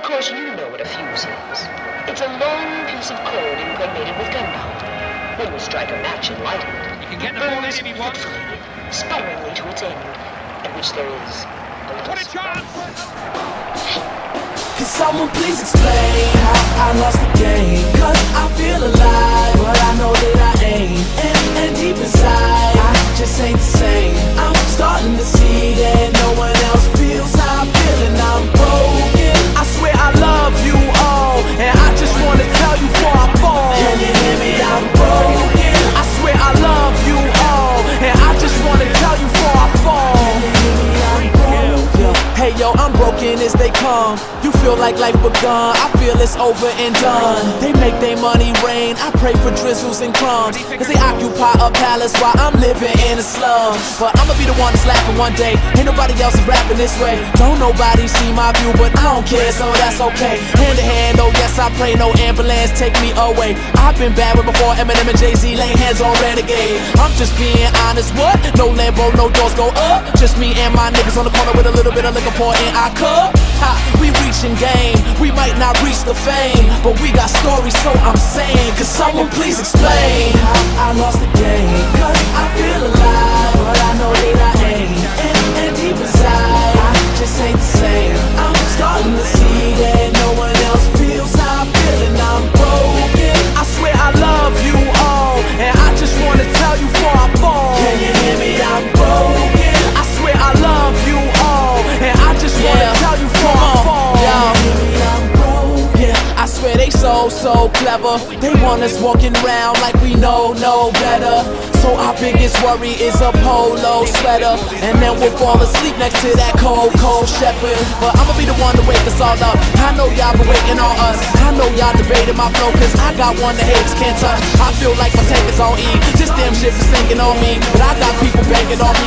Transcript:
Of course, you know what a fuse is. It's a long piece of cord impregnated with gunpowder. When you strike a match and light it, You can get it the ball in burns if he wants. fitfully, spirally to its end, at which there is a little What a chance! Can someone please explain how I lost the game? Cause I feel alive, Hey yo, I'm broken as they come. You feel like life begun. I feel it's over and done. They make their money rain. I pray for drizzles and crumbs. Cause they occupy a palace while I'm living in a slum. But I'ma be the one that's laughing one day. Ain't nobody else is rapping this way. Don't nobody see my view, but I don't care, so that's okay. Hand to hand, oh yes, I pray no ambulance take me away. I've been bad with before Eminem and Jay Z lay hands on Renegade. I'm just being honest, what? No Lambo, no doors go up. Just me and my niggas on the corner with a little bit of liquor pour in our cup. Ha, we game. We might not reach the fame, but we got stories, so I'm saying, could someone please explain how I lost the game? Cause I feel so, so clever. They want us walking around like we know no better. So our biggest worry is a polo sweater. And then we'll fall asleep next to that cold, cold shepherd. But I'ma be the one to wake us all up. I know y'all been waiting on us. I know y'all debating my flow, cause I got one the haters can't touch. I feel like my tank is on E. Just damn shit is sinking on me. But I got people banking on me,